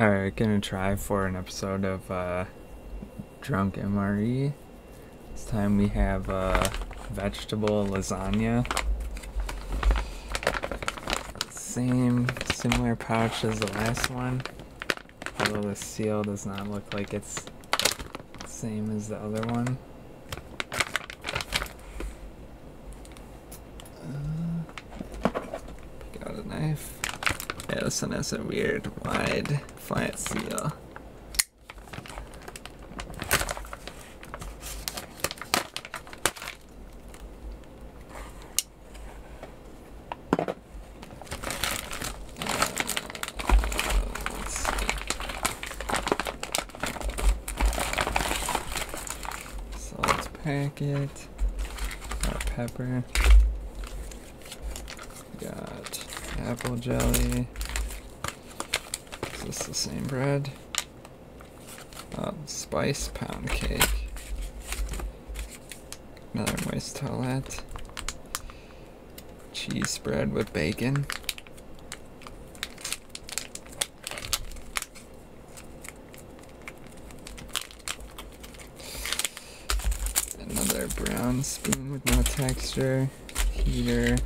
Alright, gonna try for an episode of uh, Drunk MRE. This time we have uh, vegetable lasagna. Same, similar pouch as the last one. Although the seal does not look like it's same as the other one. Uh, pick out a knife. One has a weird, wide, flat seal. Packet, got pepper, got apple jelly. Is this the same bread? Um, spice pound cake. Another moist towelette. Cheese spread with bacon. Another brown spoon with no texture. Heater.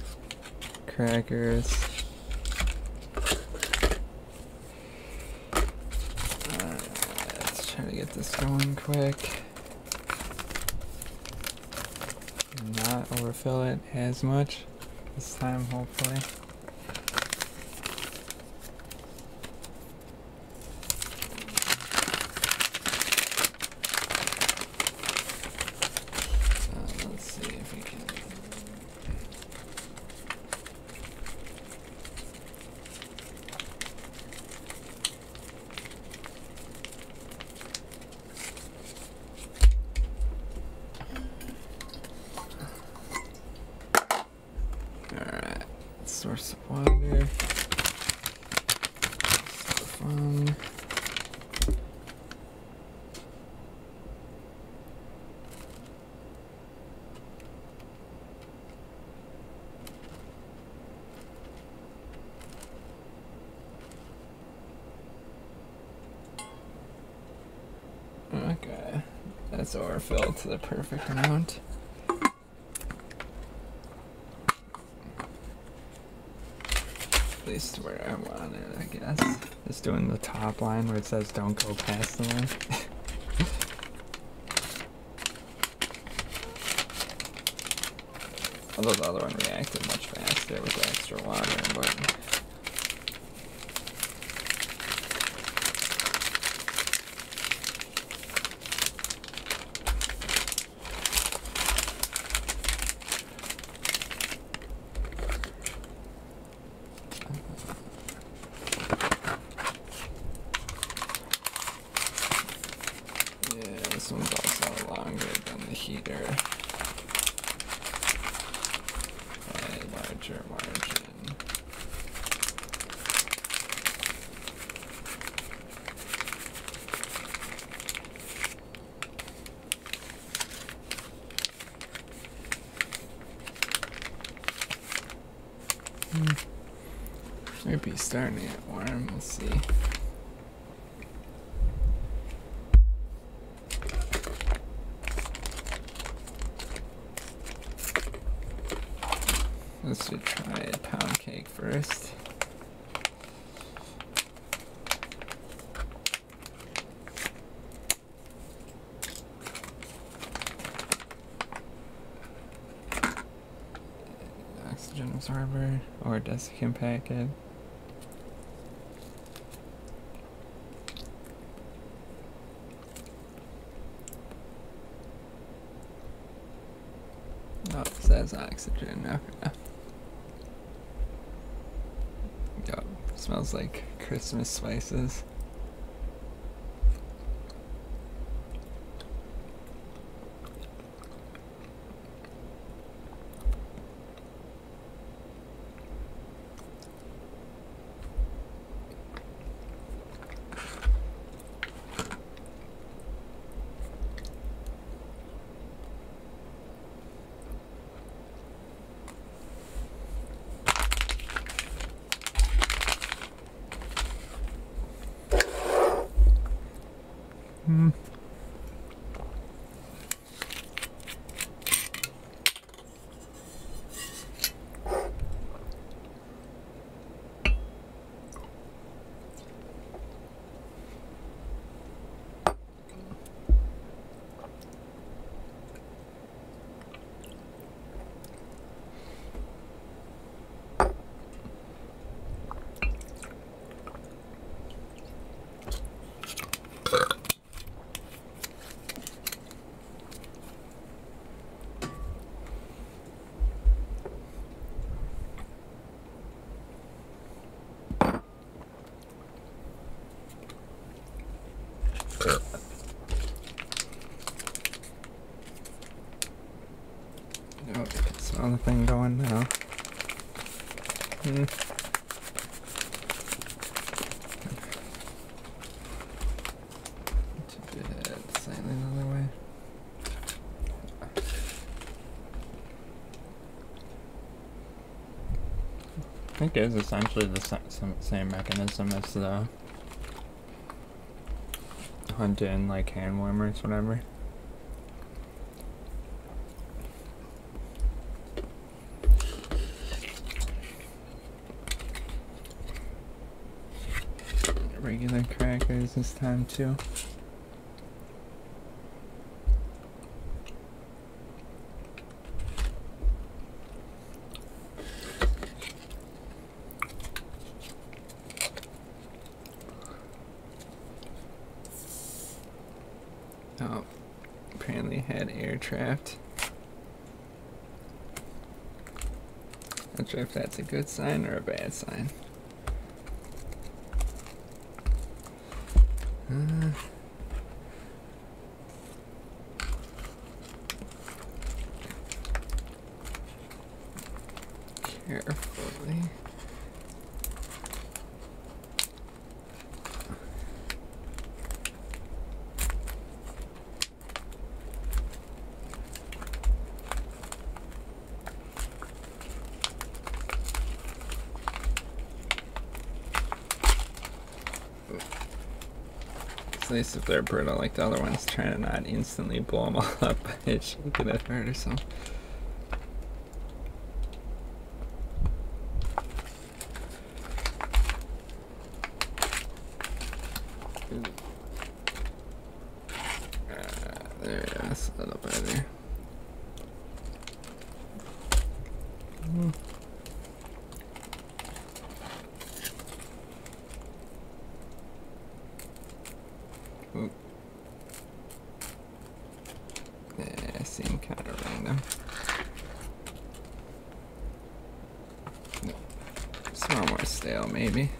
Crackers. Alright, let's try to get this going quick. Not overfill it as much this time, hopefully. Uh, let's see if we can. Alright, source of water. Phone. Okay, that's overfilled to the perfect amount. At least where I want it, I guess. Just doing the top line where it says don't go past the line. Although the other one reacted much faster with the extra water, but yeah, this one's also longer than the heater. By a larger margin. Hmm. Might be starting to get warm. Let's see. Let's try a pound cake first. Oxygen absorber or desiccant packet. Oh, it says oxygen. Okay. Smells like Christmas spices. Oh, I can the thing going now. Hmm. Slightly another way. I think it is essentially the same mechanism as the Hunting like hand warmers, whatever. Regular crackers this time too. Oh, apparently had air trapped. Not sure if that's a good sign or a bad sign. Uh, carefully. If they're brittle like the other ones, trying to not instantly blow them all up. It should get it hurt or something. Uh, there, that's a little better. Mm. Oop. Yeah, seem kind of random. No. Smell more stale, maybe.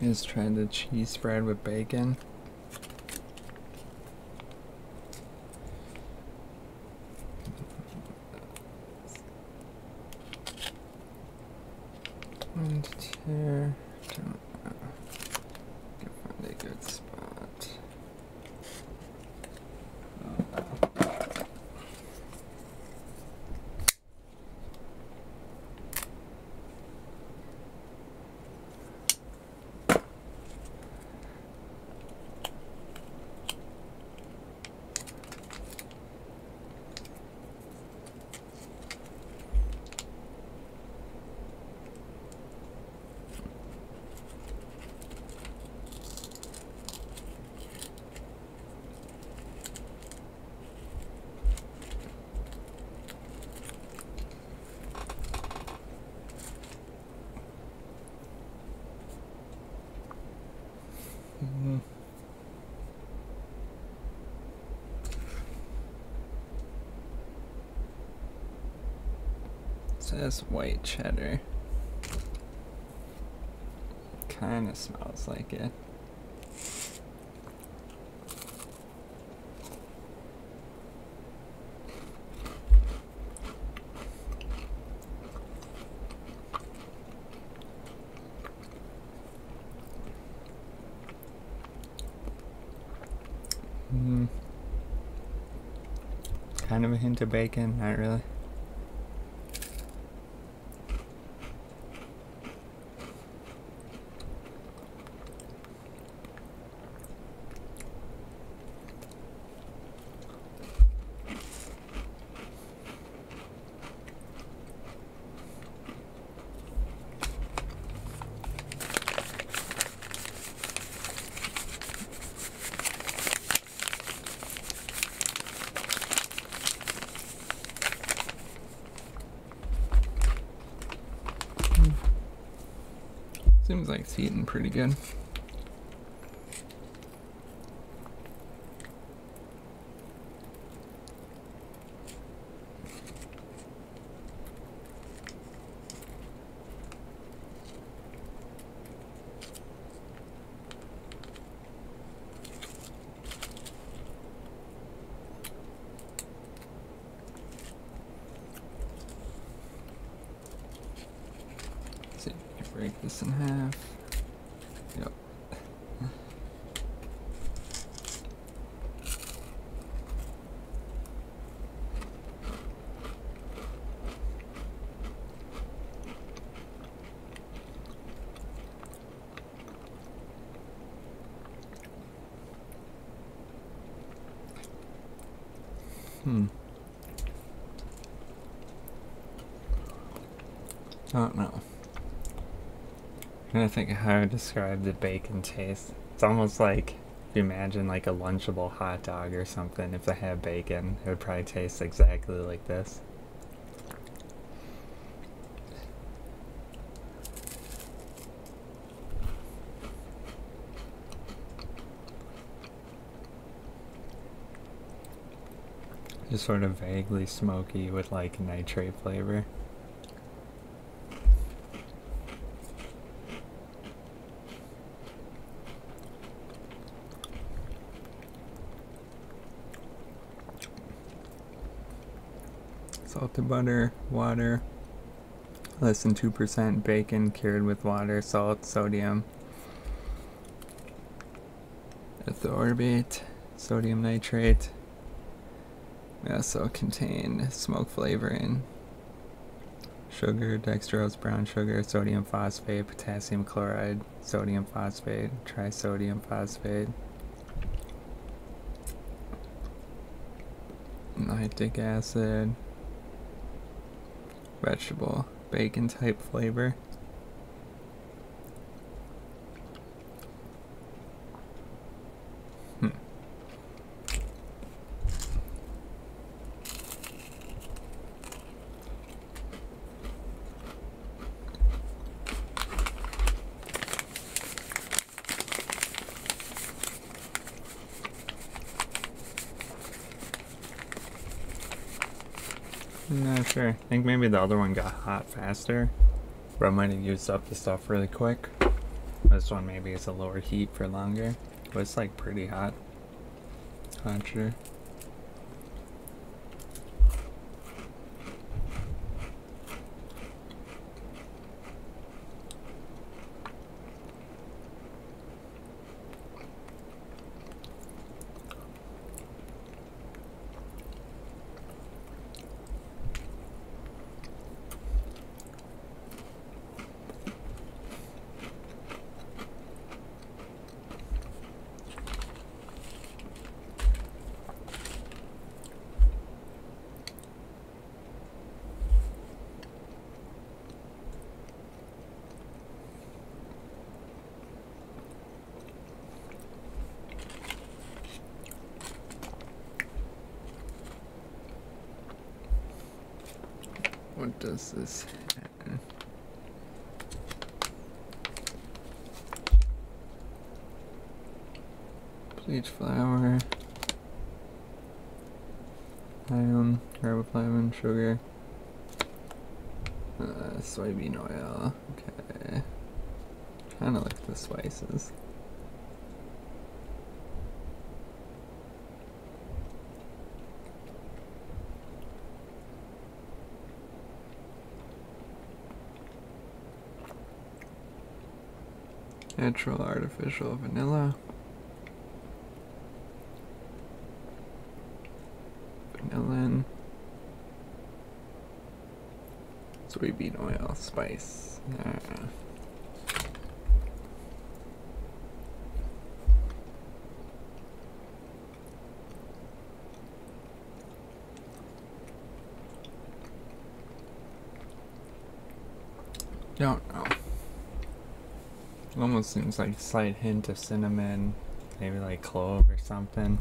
Just trying the cheese spread with bacon. says white cheddar. Kinda smells like it. Mm. Kind of a hint of bacon, not really. Eating pretty good. see, break this in half. Yep. Hmm. I don't know. I'm trying to think how to describe the bacon taste. It's almost like if you imagine like a lunchable hot dog or something. If they had bacon, it would probably taste exactly like this. Just sort of vaguely smoky with like nitrate flavor. Salted butter, water, less than 2% bacon cured with water, salt, sodium, erythorbate, sodium nitrate. May also contain smoke flavoring, sugar, dextrose, brown sugar, sodium phosphate, potassium chloride, sodium phosphate, trisodium phosphate. Lactic acid, vegetable bacon type flavor. Hmm. I'm not sure. I think maybe the other one got hot faster, but I might have used up the stuff really quick. This one maybe is a lower heat for longer, but it's like pretty hot. Not sure. Does this have? Bleach flour, iron, riboflavin, sugar, uh, soybean oil. Okay, kind of like the spices. Natural artificial vanilla. Vanillin. Soybean oil, spice. Uh, don't know. Almost seems like a slight hint of cinnamon, maybe like clove or something.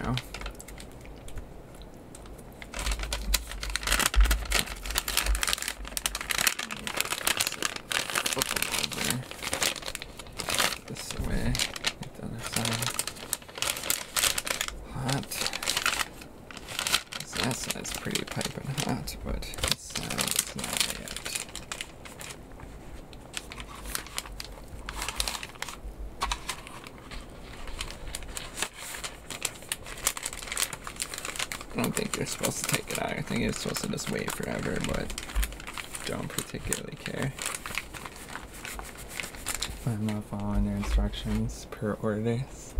Yeah. Flip them over. This way. Get the other side. Hot. So that side's pretty piping hot, but this side is not yet. I don't think you're supposed to supposed to just wait forever, but don't particularly care. I'm not following their instructions per orders.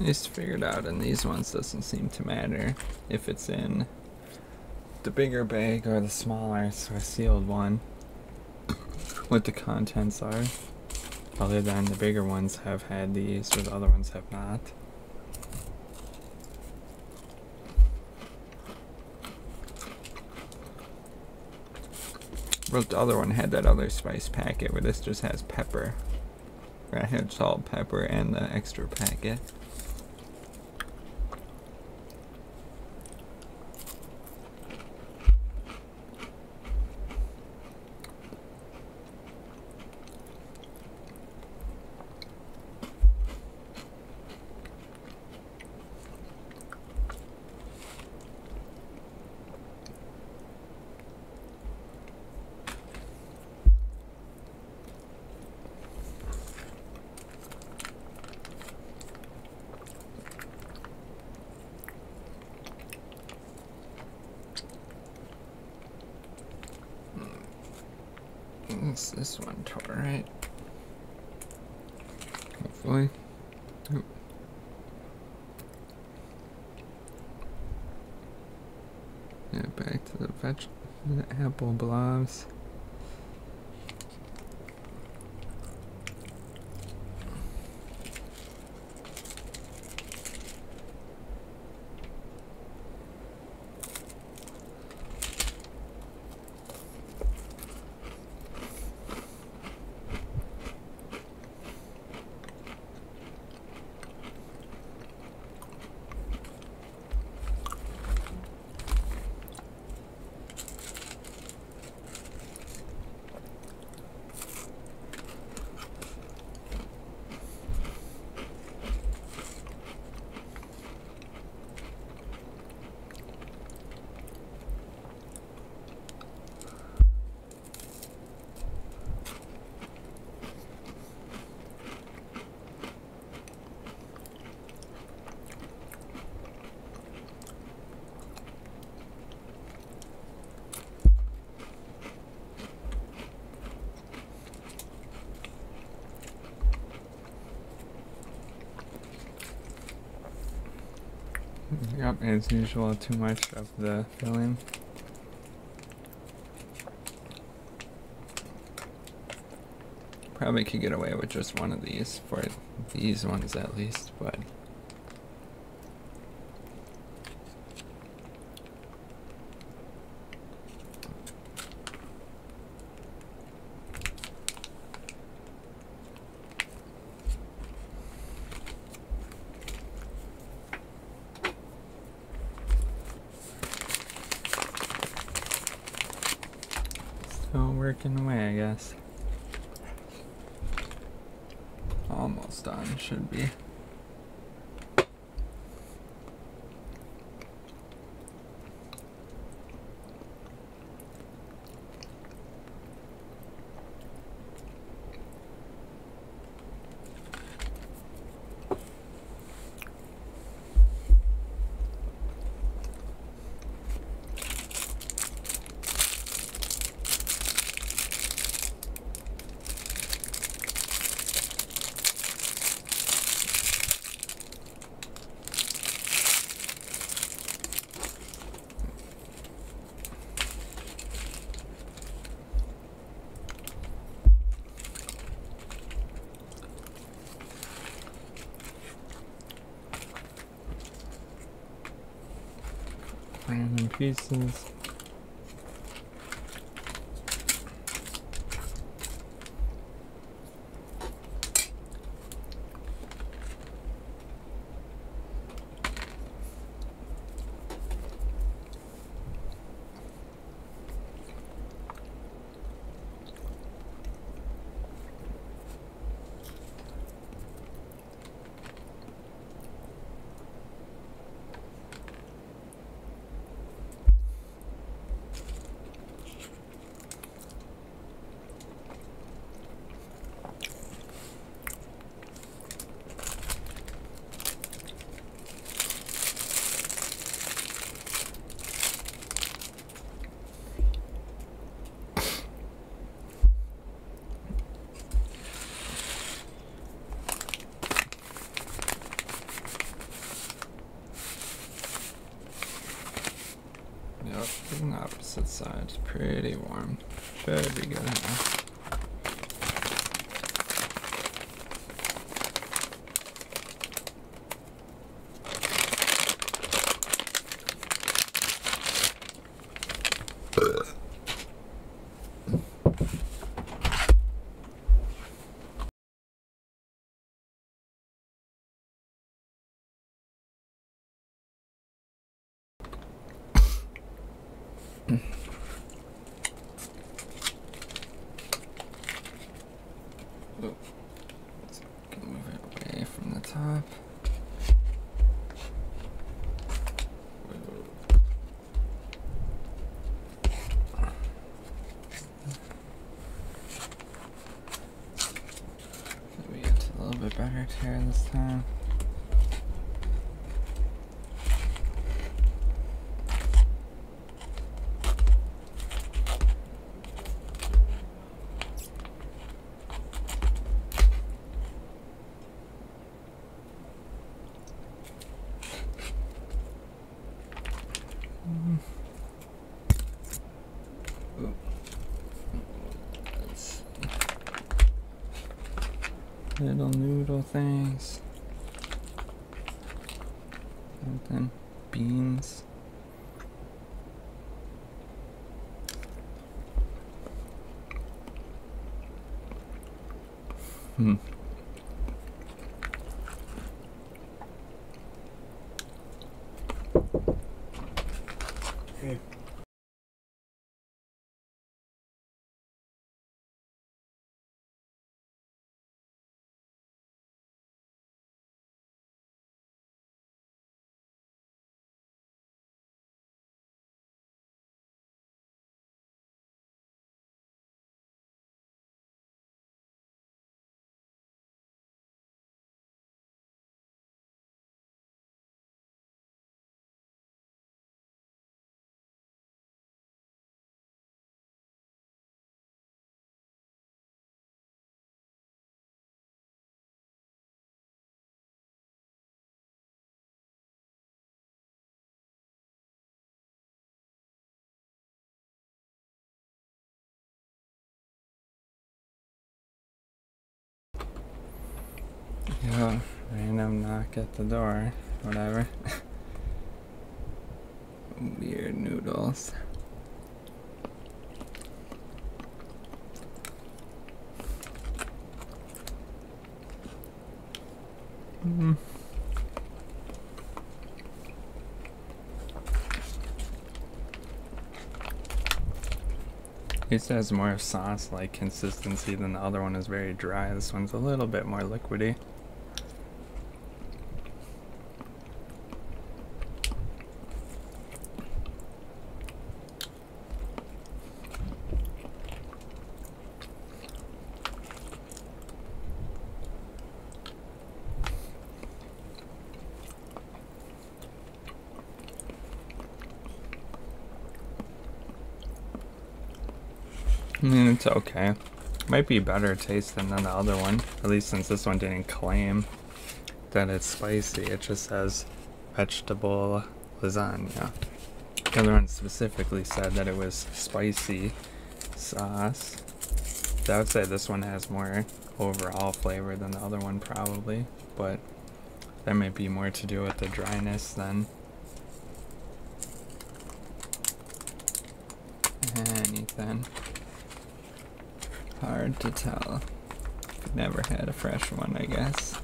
I just figured out in these ones doesn't seem to matter if it's in the bigger bag or the smaller, so sealed one, what the contents are. Other than the bigger ones have had these, or the other ones have not. But the other one had that other spice packet where this just has pepper. I had salt, pepper, and the extra packet. This one tore, right? Hopefully. Yeah, back to the veg, the apple blobs. Yep, as usual, too much of the filling. Probably could get away with just one of these for these ones at least, but working away, I guess. Almost done, should be. Random pieces. Yep, the opposite side's pretty warm. Should be good enough. Oop. Let's move it away from the top. Maybe get a little bit better tear this time. Oop. Let's see. Little noodle things. Something. Beans. Hmm. Yeah, knock at the door. Whatever. Weird noodles. Mm. This has more sauce-like consistency than the other one is very dry. This one's a little bit more liquidy. I mean, it's okay. Might be better tasting than the other one, at least since this one didn't claim that it's spicy. It just says vegetable lasagna. The other one specifically said that it was spicy sauce. I would say this one has more overall flavor than the other one probably, but that might be more to do with the dryness than Hard to tell. Never had a fresh one, I guess.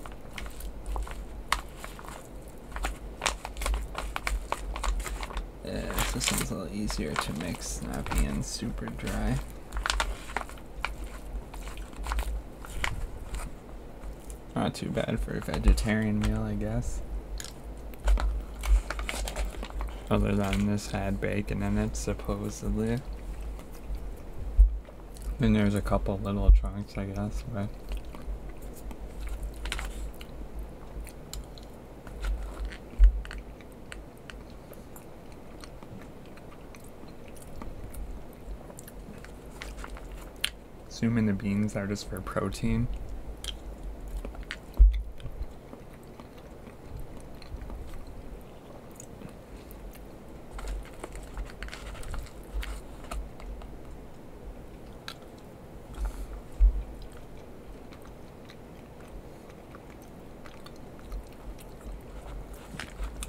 Yeah, this one's a little easier to mix, not being super dry. Not too bad for a vegetarian meal, I guess. Other than this had bacon in it, supposedly. And there's a couple little chunks, I guess, but. Assuming the beans are just for protein.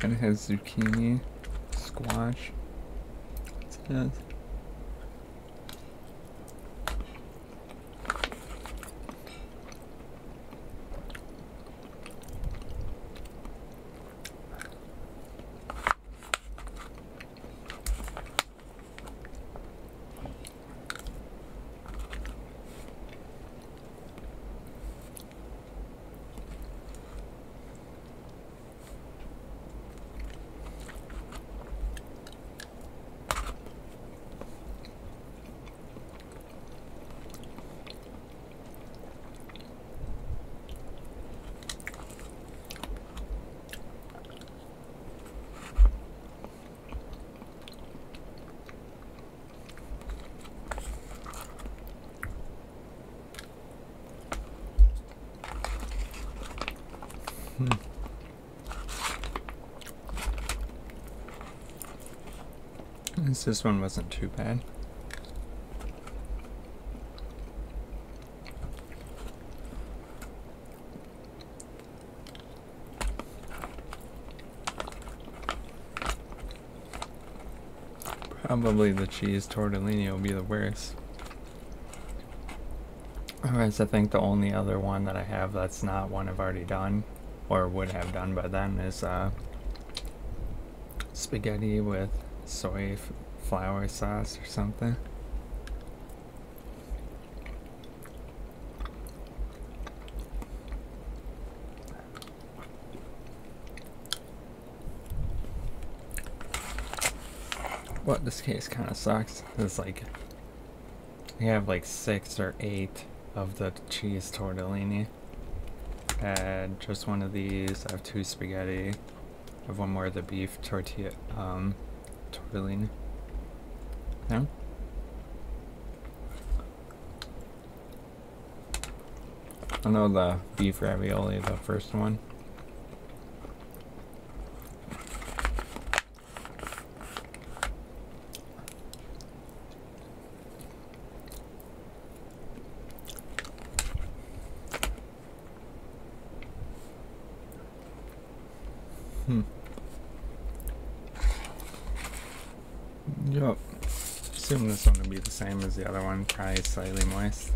And it has zucchini, squash says. Hmm. This one wasn't too bad. Probably the cheese tortellini will be the worst. Otherwise, I think the only other one that I have that's not one I've already done or would have done by then is uh, spaghetti with soy flour sauce or something. What this case kind of sucks is like I have like six or eight of the cheese tortellini had just one of these. I have two spaghetti. I have one more of the beef tortilla, um, tortellini. I know the beef ravioli, the first one. Hmm. Yup. Assume this one will be the same as the other one, probably slightly moist.